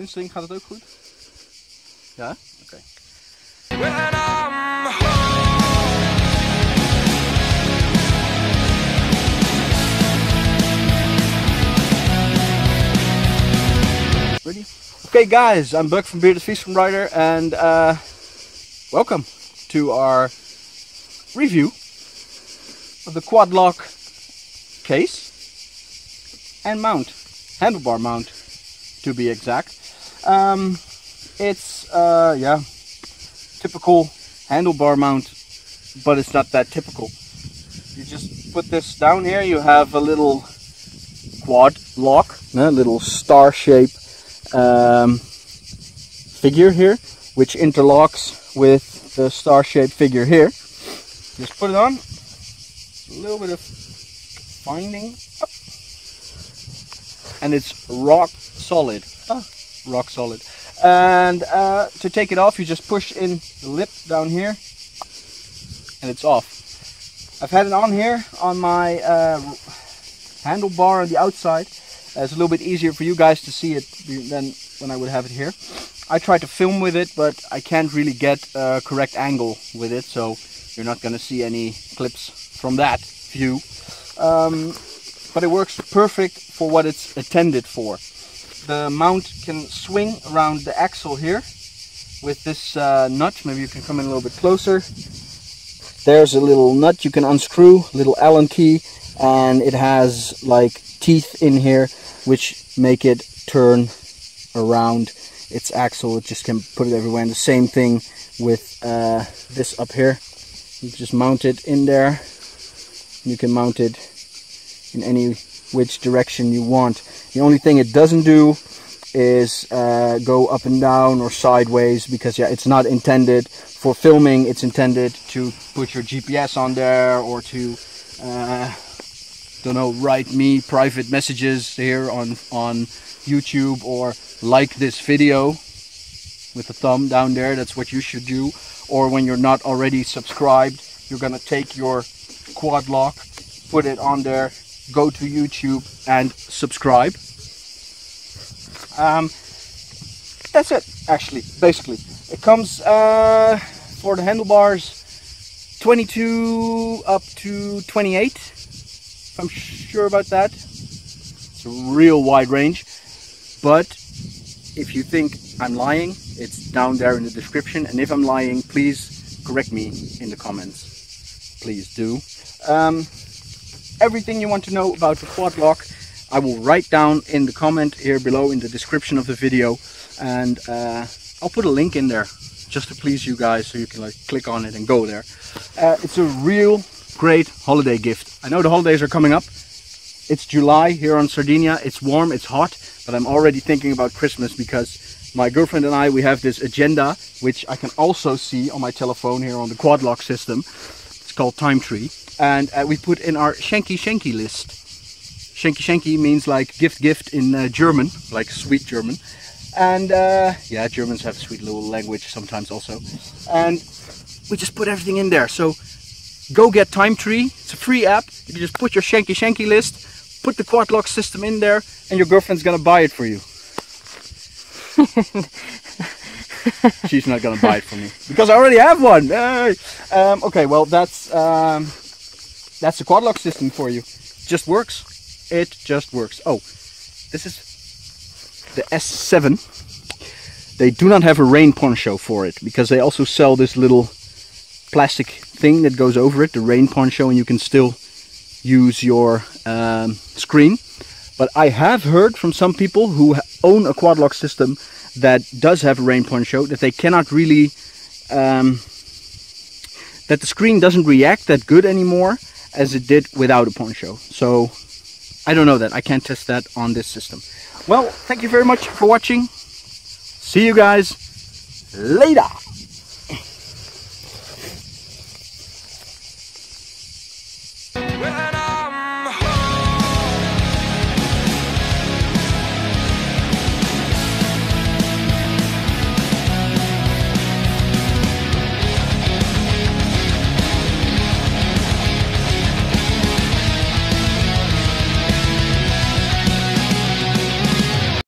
Instinct gaat het ook goed? Ja? Oké. Ready? Okay guys, I'm Buck from Bearded V-Strom Rider and uh, welcome to our review of the quad lock case and mount, handlebar mount to be exact. Um, it's uh, yeah, typical handlebar mount, but it's not that typical. You just put this down here, you have a little quad lock, a little star shape um, figure here, which interlocks with the star shaped figure here. Just put it on, a little bit of finding up, and it's rock solid. Ah, rock solid. And uh, to take it off, you just push in the lip down here, and it's off. I've had it on here on my uh, handlebar on the outside. Uh, it's a little bit easier for you guys to see it than when I would have it here. I tried to film with it, but I can't really get a correct angle with it, so you're not going to see any clips from that view. Um, but it works perfect for what it's intended for. The mount can swing around the axle here with this uh, nut. Maybe you can come in a little bit closer. There's a little nut you can unscrew, little Allen key, and it has like teeth in here which make it turn around its axle. It just can put it everywhere. And the same thing with uh, this up here. You just mount it in there. You can mount it in any which direction you want. The only thing it doesn't do is uh, go up and down or sideways because yeah, it's not intended for filming. It's intended to put your GPS on there or to uh, don't know write me private messages here on on YouTube or like this video with a thumb down there. That's what you should do. Or when you're not already subscribed, you're gonna take your quad lock, put it on there, go to YouTube and subscribe. Um, that's it, actually, basically. It comes uh, for the handlebars 22 up to 28, if I'm sure about that. It's a real wide range, but if you think I'm lying, it's down there in the description. And if I'm lying, please correct me in the comments. Please do. Um, everything you want to know about the quad lock I will write down in the comment here below in the description of the video and uh, I'll put a link in there just to please you guys so you can like click on it and go there. Uh, it's a real great holiday gift. I know the holidays are coming up. It's July here on Sardinia. It's warm, it's hot, but I'm already thinking about Christmas because my girlfriend and I, we have this agenda, which I can also see on my telephone here on the quad lock system. It's called Time Tree. And uh, we put in our Shanky Shanky list Schenki Schenki means like gift gift in uh, German, like sweet German. And uh, yeah, Germans have a sweet little language sometimes also. And we just put everything in there. So go get Time Tree. It's a free app. You just put your Shanky Shanky list, put the quad lock system in there, and your girlfriend's gonna buy it for you. She's not gonna buy it for me because I already have one. Um, okay, well that's um, that's the quad lock system for you. Just works. It just works. Oh, this is the S7. They do not have a rain poncho for it because they also sell this little plastic thing that goes over it, the rain poncho, and you can still use your um, screen. But I have heard from some people who own a quad lock system that does have a rain poncho that they cannot really um, that the screen doesn't react that good anymore as it did without a poncho. So I don't know that. I can't test that on this system. Well, thank you very much for watching. See you guys later.